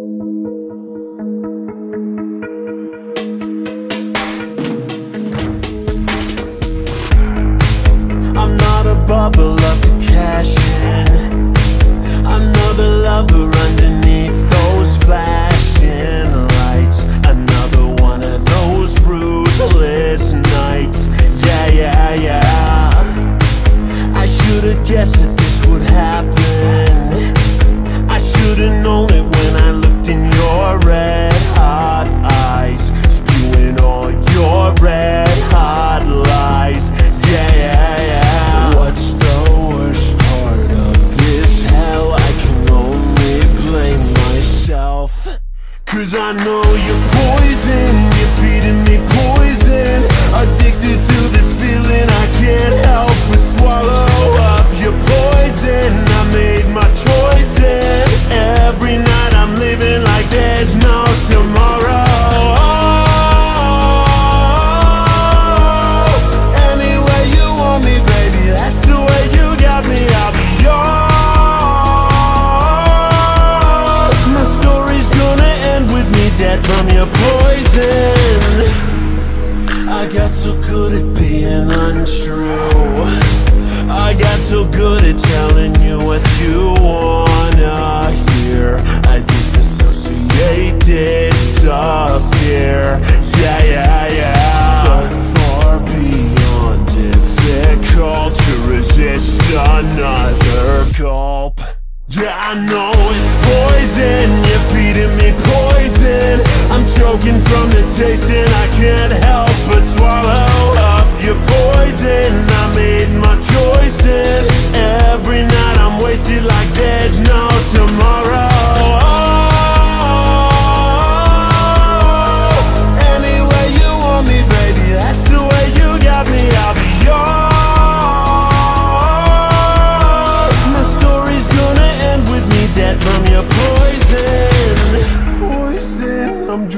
I'm not a bubble love to Another lover underneath those flashing lights. Another one of those ruthless nights. Yeah, yeah, yeah. I should've guessed that this would happen. I should've known it when I in your red hot eyes Spewing all your red hot lies. Yeah, yeah, yeah. What's the worst part of this hell? I can only blame myself. Cause I know you're poison so good at being untrue. I got so good at telling you what you wanna hear. I disassociate, disappear. Yeah, yeah, yeah. So far beyond difficult to resist another gulp. Yeah, I know it's poison, you're feeding me poison. I'm choking from the taste and I can't help I made my choices. Every night I'm wasted like there's no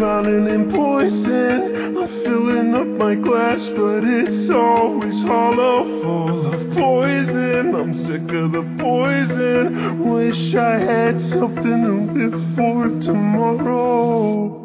drowning in poison. I'm filling up my glass, but it's always hollow Full of poison, I'm sick of the poison. Wish I had something to live for tomorrow